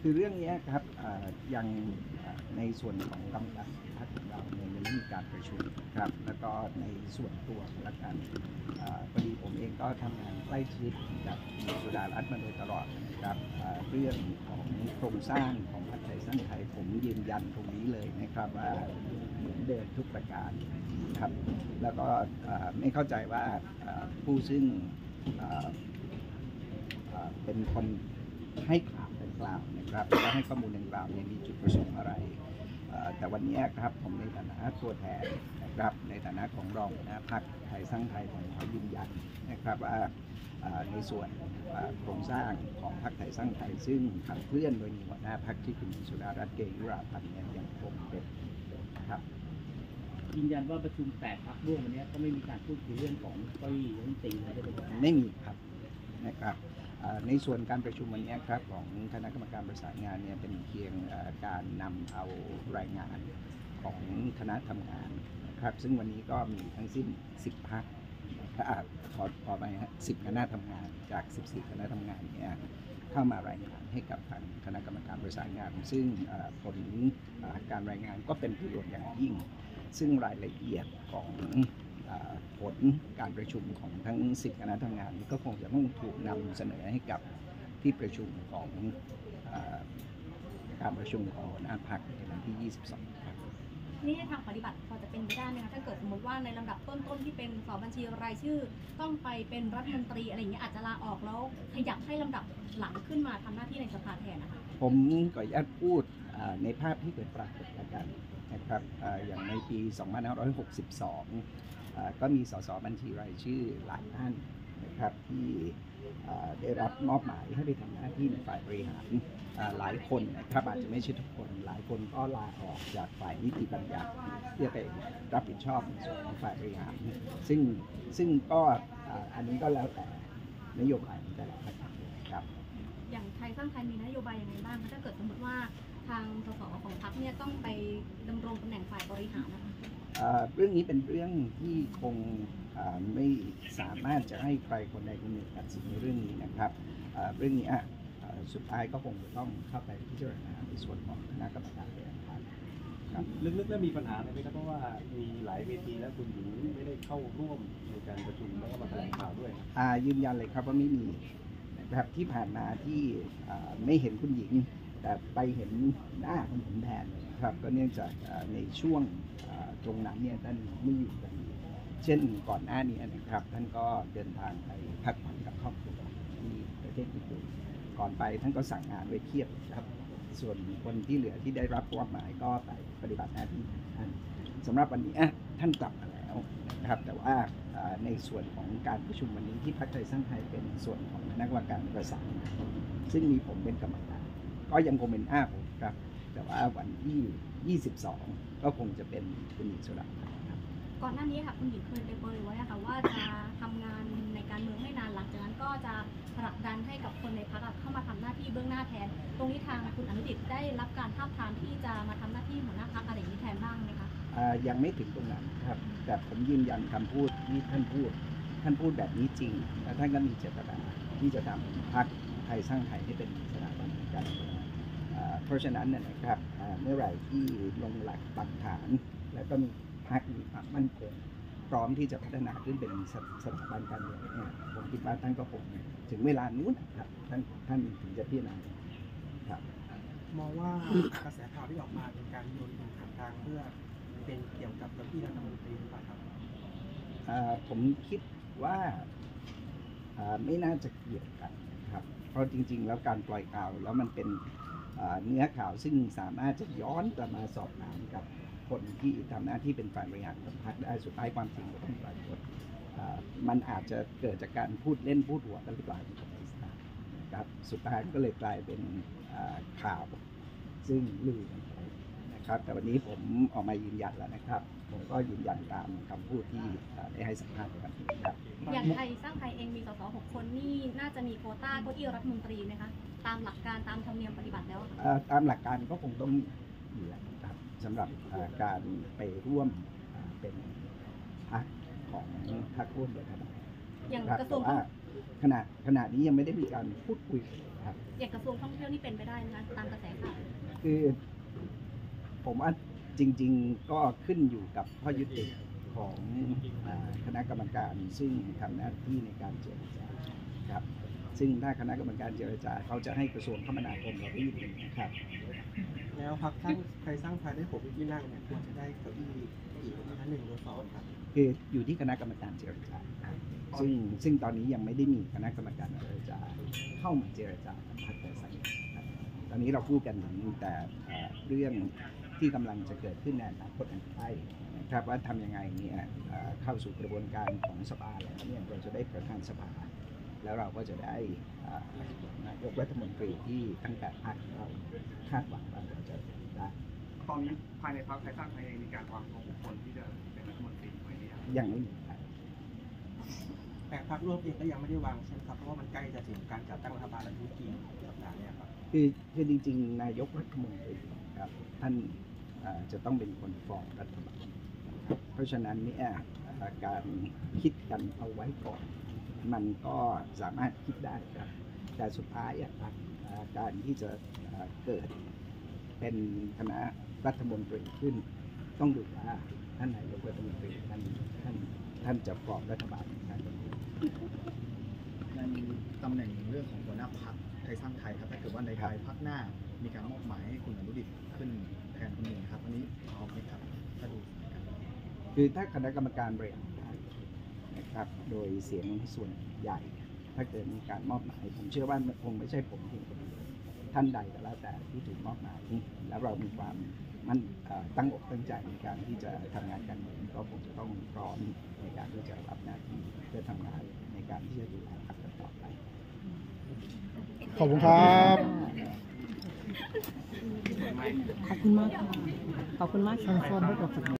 คือเรื่องนี้ครับยังในส่วนของกรรมการพรรคของเราเนี่ยยังไม่มีการประชุมครับ แล้วก็ในส่วนตัวของละกันพอดีผมเองก็ทำงานใกล้ชิดกับสุดารัฐมาโดยตลอดนะครับเรื่องของโครงสร้างของพรรคไทยสร้างไทยผมยืนยันตรงนี้เลยนะครับว่าเหมือนเดิมทุกประการครับ แล้วก็ไม่เข้าใจว่าผู้ซึ่งเป็นคน ให้ข่าวดังกล่าวนะครับและให้ข้อมูลดังกล่าวเนี่ยมีจุดประสงค์อะไรเอ่อแต่วันนี้ครับผมในฐานะตัวแทนนะครับในฐานะของรองหัวหนะพรรคไทยสร้างไทยผมขอยืนยันนะครับว่าเอ่อในส่วนเอ่อโครงสร้างของพรรคไทยสร้างไทย ซึ่งขับเคลื่อนโดยมีหัวหน้าพรรคที่คุณสุดารัตน์เกยุราพันธ์เนี่ยยังคงเป็นนะครับยืนยันว่าประชุมแปดพักร่วมวันนี้ก็ไม่มีการพูดคุยเรื่องของเก้าอี้รัฐมนตรีอะไรเลยไม่มีครับนะครับเอ่อ ในส่วนการประชุมวันนี้ครับของคณะกรรมการประสานงานเนี่ยเป็นเพียงการนำเอารายงานของคณะทำงานนะครับซึ่งวันนี้ก็มีทั้งสิ้น 10พักขอขอไปฮะ10คณะทำงานจาก 14 คณะทำงานเนี่ยเข้ามารายงานให้กับทางคณะกรรมการประสานงาน ซึ่งผลการรายงานก็เป็นประโยชน์อย่างยิ่ง ซึ่งรายละเอียดของ ผลการประชุมของทั้ง10คณะทำงานนี้ก็คงจะต้องถูกนำเสนอให้กับที่ประชุมของเออการประชุมของหัวหน้าพักในวันที่ 22 ครับนี่ในทางปฏิบัติพอจะเป็นไปได้ไหมคะถ้าเกิดสมมติว่าในลำดับต้นๆที่เป็นสอบบัญชีรายชื่อ ต้องไปเป็นรัฐมนตรีอะไรอย่างเงี้ยอาจจะลาออกแล้วขยับให้ลำดับหลังขึ้นมาทำหน้าที่ในสภาแทนนะคะผมขออนุญาตพูดเอ่อในภาพที่เกิดปรากฏแล้วกันนะครับเอ่ออย่างในปี 2562เอ่อ ก็มีสสบัญชีรายชื่อหลายท่านนะครับที่ได้รับมอบหมายให้ไปทำหน้าที่ในฝ่ายบริหารหลายคนนะครับอาจจะไม่ใช่ทุกคน หลายคนก็ลาออกจากฝ่ายนิติบัญญัติเพื่อไปรับผิดชอบในส่วนของฝ่ายบริหาร ซึ่งซึ่งก็อันนี้ก็แล้วแต่นโยบายของแต่ละพรรคครับอย่างไทยสร้างไทยมีนโยบายยังไงบ้างถ้าเกิดสมมติว่าทางสสของพรรคเนี่ยต้องไปดำรงตำแหน่งฝ่ายบริหารนะคะ เอ่อเรื่องนี้เป็นเรื่องที่คงเอ่อไม่สามารถจะให้ใครคนใดคนหนึ่งตัดสินในเรื่องนี้นะครับเอ่อเรื่องนี้อะเอ่อสุดท้ายก็คงจะต้องเข้าไปพิจารณาในส่วนของคณะกรรมการบริหารพรรคครับลึกๆแล้วมีปัญหาอะไรไหมครับเพราะว่ามีหลายเวทีแล้วคุณหญิงไม่ได้เข้าร่วมในการประชุมแล้วก็มาแถลงข่าวด้วยครับอ่ายืนยันเลยครับว่าไม่มีนะครับที่ผ่านมาที่อ่าไม่เห็นคุณหญิง แต่ไปเห็นหน้าของผมแทนนะครับก็เนื่องจากในช่วงตรงนั้นเนี่ยท่านไม่อยู่กันเช่นก่อนหน้านี้นะครับ ท่านก็เดินทางไปพักผ่อนกับครอบครัวที่ประเทศญี่ปุ่นก่อนไปท่านก็สั่งงานไว้เทียบครับ ส่วนคนที่เหลือที่ได้รับมอบหมายก็ไปปฏิบัติหน้าที่ท่านสำหรับวันนี้ท่านกลับมาแล้วนะครับ แต่ว่าในส่วนของการประชุมวันนี้ที่พรรคไทยสร้างไทยเป็นส่วนของคณะกรรมการประสานงานซึ่งมีผมเป็นกรรมการ ก็ยังคงเป็นอ้าผมครับ แต่ว่าวันที่ 22 ก็คงจะเป็นคุณหญิงสุดารัตน์ครับก่อนหน้านี้ค่ะคุณหญิงเคยไปเปรยไว้อะค่ะว่าจะทำงานในการเมืองไม่นานหลังจากนั้นก็จะผลักดันให้กับคนในพรรคอะเข้ามาทำหน้าที่เบื้องหน้าแทน ตรงนี้ทางคุณอนุดิตได้รับการท้าบทามที่จะมาทำหน้าที่หัวหน้าพรรคอะไรอย่างนี้แทนบ้างไหมคะอ่ายังไม่ถึงตรงนั้นครับ แต่ผมยืนยันคำพูดที่ท่านพูด ท่านพูดแบบนี้จริงและท่านก็มีเจตนาที่จะทำพรรคไทยสร้างไทยให้เป็นสถาบันทางการเมืองอ่า เพราะฉะนั้นเนยนะครับอ่าเมื่อไหร่ที่ลงหลักปักฐาน แล้วก็มีพรรคมีความมั่นคงพร้อมที่จะพัฒนาขึ้นเป็นสสถาบันการเมืองเนี่ยผมคิดว่าท่านก็คงถึงเวลานู้นนะครับท่านท่านถึงจะพิจารณาครับมองว่ากระแสข่าวที่ออกมาเป็นการโยนหินถามทางเพื่อเป็นเกี่ยวกับเก้าอี้รัฐมนตรีหรือเปล่าครับอ่าผมคิดว่าอ่าไม่น่าจะเกี่ยวกันนะครับ เพราะจริง ๆ แล้วการปล่อยข่าวแล้วมันเป็นอ่า เนื้อข่าวซึ่งสามารถจะย้อนกลับมาสอบถามกับคนที่ทำหน้าที่เป็นฝ่ายบริหารของพรรคได้สุดท้ายความจริงก็ต้องปรากฏมันอาจจะเกิดจากการพูดเล่นพูดหัวกันหรือเปล่าผมไม่ทราครับสุดท้ายก็เลยกลายเป็นข่าวซึ่งลือกัน ครับ แต่วันนี้ผมออกมายืนยันแล้วนะครับ ผมก็ยืนยันตามคำพูดที่เอ่อได้ให้สัมภาษณ์ในวันนี้ครับ อย่างไทยสร้างไทยเองมีสสหกคนนี่น่าจะมีโควต้าเก้าอี้รัฐมนตรีไหมคะ ตามหลักการตามธรรมเนียมปฏิบัติแล้วอะค่ะ เอ่อตามหลักการก็คงต้องอยู่แล้วครับสำหรับเอ่อการไปร่วมเอ่อเป็นพรรคของพรรคร่วมรัฐบาลอย่างครับกระทรแต่วงว่าขณะขณะนี้ยังไม่ได้มีการพูดคุยครับ อย่างกระทรวงท่องเที่ยวนี่เป็นไปได้นะคะตามกระแสข่าวคือ ผมว่าจริง ๆ ก็ขึ้นอยู่กับข้อยุติของอาคณะกรรมการซึ่งทำหน้าที่ในการเจรจาครับซึ่งถ้าคณะกรรมการเจรจาเขาจะให้กระทรวงคมนาคมเรารีบนะครับ แล้วพักสร้างใครสร้างภายได้ผมที่นั่งเนี่ยควรจะได้เก้าอี้อีกประมาณหนึ่งหรือสองครับคืออยู่ที่คณะกรรมการเจรจาครับซึ่งซึ่งตอนนี้ยังไม่ได้มีคณะกรรมการเจรจาเข้ามาเจรจากับพรรคแต่สังครับ ตอนนี้เราพูดกันถึงแต่เรื่องที่กำลังจะเกิดขึ้นในอนาคตอันใกล้นะครับว่าทำยังไงเนี่ยเข้าสู่กระบวนการของสภาแล้วเนี่ยเราจะได้ประธานสภา แล้วเราก็จะได้นายกรัฐมนตรีที่ตั้งแต่พรรคเราคาดหวังว่าเราจะได้ตอนนี้ภายในพรรคไทยสร้างไทยเองมีการวางตัวบุคคลที่จะเป็นรัฐมนตรีไว้หรือยังยังไม่มีแต่พักรวมเองก็ยังไม่ได้วางใช่ไหมครับเพราะว่ามันใกล้จะถึงการจัดตั้งรัฐบาลในทุกทีสัปดาห์นี้ครับ คือคือจริงๆนายกรัฐมนตรีครับท่านจะต้องเป็นคนฟอร์มรัฐบาลเพราะฉะนั้นเนี่ยการคิดกันเอาไว้ก่อน มันก็สามารถคิดได้ครับ แต่สุดท้ายครับการที่จะเกิดเป็นคณะรัฐมนตรีขึ้น ต้องดูว่าท่านนายกรัฐมนตรีท่านท่านท่านจะฟอร์มรัฐบาลในตำแหน่งเรื่องของหัวหน้าพักไท ยสร้างไทยครับถ้าเกิดว่าในภายภาคหน้า มีการมอบหมายให้คุณอนุดิตขึ้นแทนคุณหนึ่งครับอันนี้พร้อมไหมครับถ้าดูสถานการณ์คือถ้าคณะกรรมการบริหารพรรคนะครับโดยเสียงส่วนใหญ่ ถ้าเกิดมีการมอบหมาย ผมเชื่อว่ามันคงไม่ใช่ผมเพียงคนเดียวท่านใดก็แล้วแต่ที่ถูกมอบหมายแล้วเรามีความมันเอ่อตั้งอกตั้งใจในการที่จะทำงานกันเมืองก็คงจะต้องพร้อมในการที่จะรับหน้าที่เพื่อทำงานในการที่จะดูแลพรรคกันต่อไป ขอบคุณครับ ขอบคุณมากค่ะขอบคุณมากค่ะ